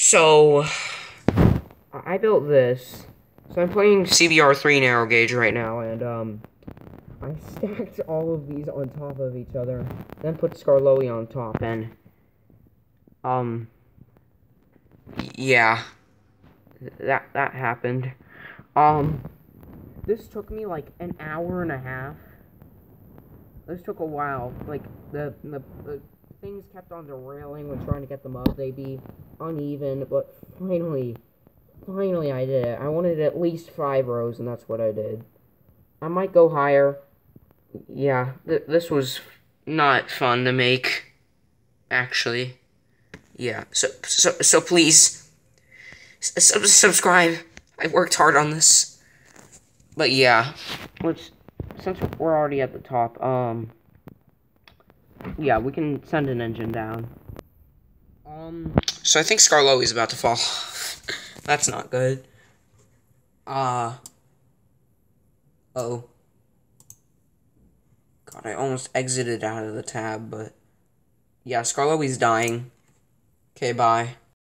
So, I built this. So I'm playing CBR3 narrow gauge right now, and, um, I stacked all of these on top of each other, then put Skarloey on top, and, um, yeah, that, that happened. Um, this took me, like, an hour and a half. This took a while, like, the, the, the things kept on derailing when trying to get them up. They'd be uneven, but finally, finally I did it. I wanted at least five rows, and that's what I did. I might go higher. Yeah, th this was not fun to make, actually. Yeah, so, so, so please, subscribe. I worked hard on this. But yeah, let's, since we're already at the top, um, yeah, we can send an engine down. Um, so I think Skarloey is about to fall. That's not good. Uh, oh. God, I almost exited out of the tab, but yeah, Skarloey's dying. Okay, bye.